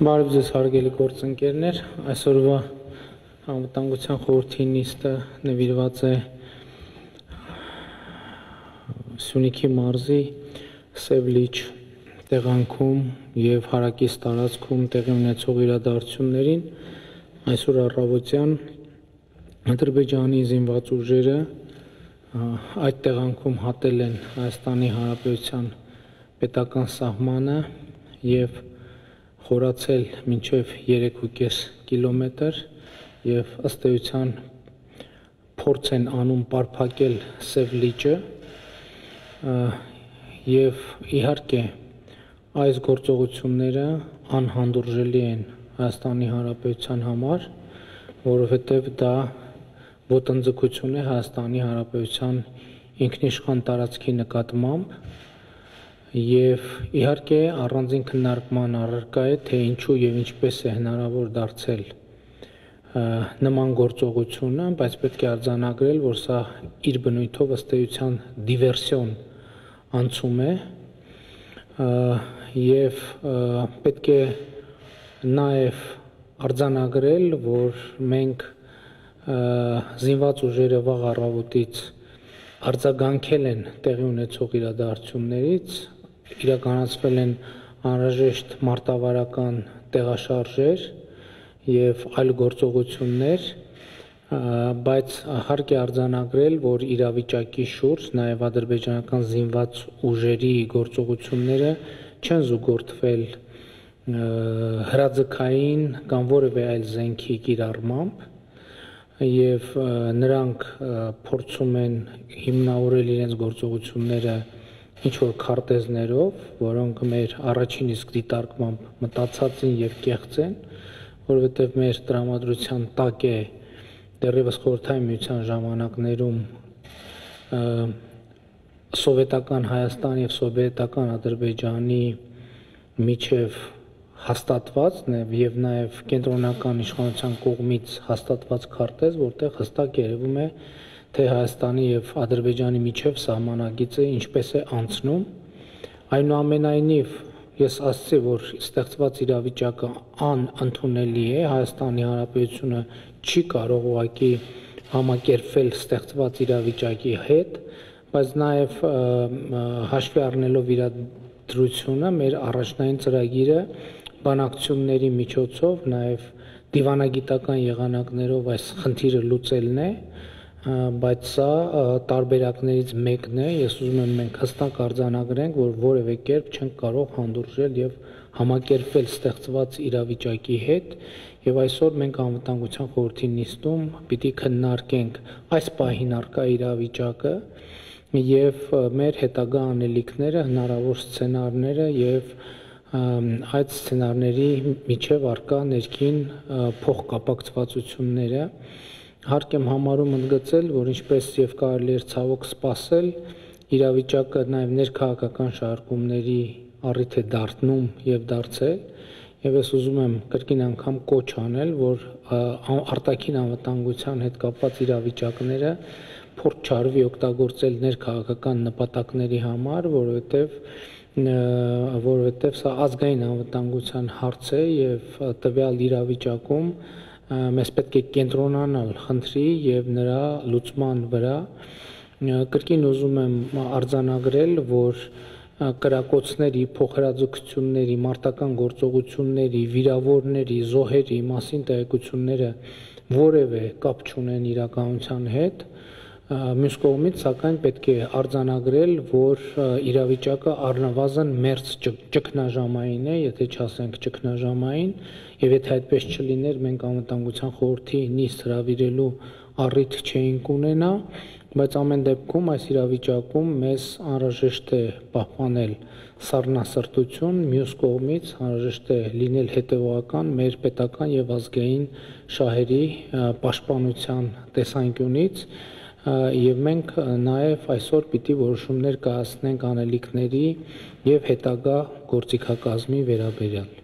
Բարև ձեզ հարգելի գործընկերներ, այսօրվա անվտանգության խորհրդի նիստը նվիրված է Սյունիքի մարզի Սևլիչ տեղանքում եւ հարակից տարածքում տեղի ունեցող իրադարձություններին այսօր առավոտյան Ադրբեջանի զինված ուժերը այդ տեղանքում հատել են Հայաստանի Հանրապետության պետական սահմանը եւ խորացել մինչև 3.5 կիլոմետր եւ ըստ էության փորձ են անում բարփակել Սև լիճը եւ իհարկե այս գործողությունները անհանդուրժելի են Հայաստանի Հանրապետության համար, որովհետեւ դա ոտնձգություն է Հայաստանի Հանրապետության ինքնիշխան տարածքի նկատմամբ Եվ իհարկե առանձին քննարկման առարկա է, թե ինչու եւ ինչպես է հնարավոր դարձել նման գործողությունը, բայց պետք է արձանագրել, որ սա իր բնույթով ըստ էության դիվերսիոն անցում է եւ պետք է նաեւ արձանագրել, որ մենք զինված ուժերը վաղ առավոտից արձագանքել են տեղի ունեցող իրադարձություններից իրականացվել են անհրաժեշտ մարտավարական տեղաշարժեր եւ այլ գործողություններ, բայց հարկ է արձանագրել, որ իրավիճակի շուրջ նաեւ ադրբեջանական զինված ուժերի գործողությունները չեն զուգորդվել հրաձգային կամ որևէ այլ զենքի կիրառմամբ եւ նրանք փորձում են հիմնավորել իրենց գործողությունները ինչ որ քարտեզներով, որոնք մեր առաջին իսկ դիտարկմամբ մտածած են եւ կեղծ են, որովհետեւ մեր տրամադրության տակ է դեռևս խորհրդային միության ժամանակներում սովետական Հայաստան եւ սովետական Ադրբեջանի միջև հաստատված եւ նաեւ կենտրոնական իշխանության կողմից հաստատված քարտեզ, որտեղ հստակ երևում է, թե Հայաստանի եւ Ադրբեջանի միջև սահմանագիծը ինչպես է անցնում այնուամենայնիվ ես ասացի որ ստեղծված իրավիճակը անընդունելի է Հայաստանի Հանրապետությունը չի կարող ուղակի համակերպվել ստեղծված իրավիճակի հետ բայց նաև հաշվի առնելով իրադրությունը մեր առաջնային ծրագիրը բանակցությունների միջոցով նաև դիվանագիտական եղանակներով այս խնդիրը լուծելն է բայց սա տարբերակներից մեկն է ես ուզում եմ մենք հստակ արձանագրենք որ որևէ կերպ չենք կարող հանդուրժել եւ համակերպվել ստեղծված իրավիճակի հետ եւ այսօր մենք անվտանգության խորհրդի նիստում պիտի քննարկենք այս պահին արկա իրավիճակը եւ մեր հետագա անելիքները հնարավոր սցենարները եւ այդ սցենարների միջև արկա ներքին փոխկապակցվածությունները հարկ եմ համարում ընդգծել, որ ինչպես եւ կարելի էր ցավոք սпасել, իրավիճակը նաեւ ներքաղաքական շարժումների առիթ է դարձնում եւ դարձել եւ ես ուզում եմ կրկին անգամ կոչ անել, որ արտաքին անվտանգության հետ կապված իրավիճակները փորձ չարվի օգտագործել ներքաղաքական նպատակների համար, որովհետեւ որովհետև սա ազգային անվտանգության հարց է եւ տվյալ իրավիճակում մեզ պետք է կենտրոնանալ խնդրի եւ նրա լուծման վրա կրկին ուզում եմ արձանագրել որ կրակոցների փոխհրաձգությունների մարտական գործողությունների վիրավորների զոհերի մասին տեղեկությունները որևէ կապ չունեն իրականության հետ մյուս կողմից սակայն պետք է արձանագրել, որ իրավիճակը առնվազն մերց ճգնաժամային է, եթե չասենք ճգնաժամային, եւ եթե այդպես չլիներ, մենք անվտանգության խորհրդի նիստ հravirելու առիթ չէինք ունենա, բայց ամեն դեպքում այս իրավիճակում մեզ անհրաժեշտ է պահպանել սառնասրտություն, մյուս կողմից անհրաժեշտ է լինել հետևողական մեր պետական եւ ազգային շահերի պաշտպանության տեսանկյունից եւ մենք նաեւ այսօր պիտի որոշումներ կայացնենք անելիքների եւ հետագա գործիքակազմի վերաբերյալ